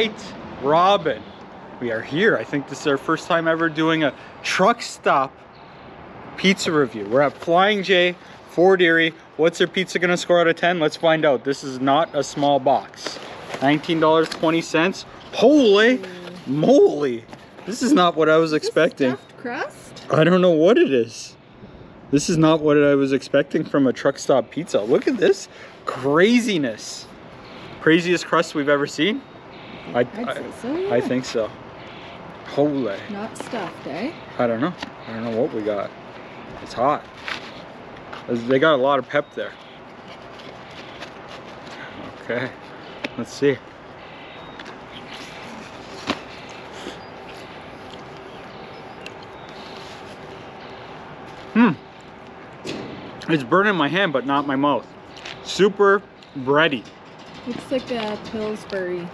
right, Robin. We are here. I think this is our first time ever doing a truck stop pizza review. We're at Flying J, Fort Erie. What's their pizza gonna score out of 10? Let's find out. This is not a small box. $19.20. Holy moly. This is not what I was expecting. Crust? I don't know what it is. This is not what I was expecting from a truck stop pizza. Look at this craziness. Craziest crust we've ever seen? I, I'd I, so, yeah. I think so. Holy. Not stuffed, eh? I don't know. I don't know what we got. It's hot. They got a lot of pep there. Okay. Let's see. Hmm. It's burning my hand, but not my mouth. Super bready. Looks like a Pillsbury.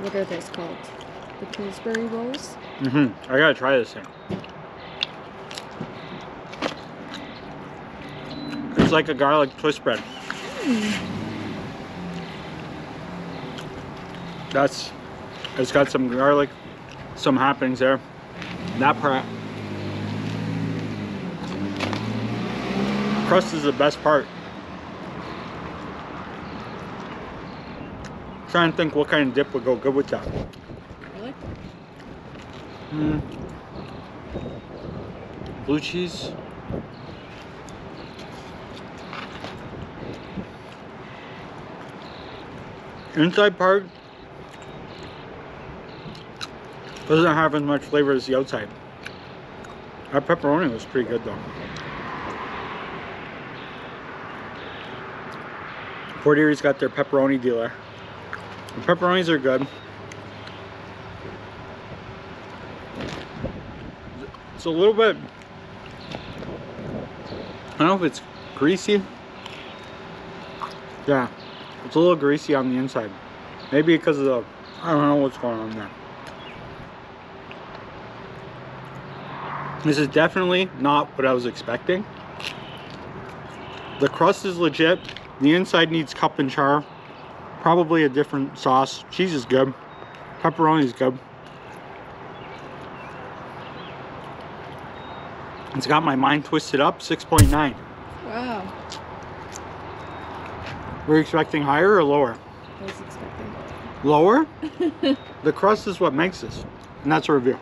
What are those called? The Pillsbury rolls? Mm-hmm. I gotta try this thing. It's like a garlic twist bread. That's, it's got some garlic, some happenings there. That part. Crust is the best part. Trying to think what kind of dip would go good with that. Really? Mm. Blue cheese. Inside part doesn't have as much flavor as the outside. That pepperoni was pretty good though. Fort Erie's got their pepperoni dealer. The pepperonis are good. It's a little bit, I don't know if it's greasy. Yeah, it's a little greasy on the inside. Maybe because of the, I don't know what's going on there. This is definitely not what I was expecting. The crust is legit. The inside needs cup and char. Probably a different sauce. Cheese is good. Pepperoni is good. It's got my mind twisted up, 6.9. Wow. Were you expecting higher or lower? I was expecting. Lower? the crust is what makes this. And that's a review.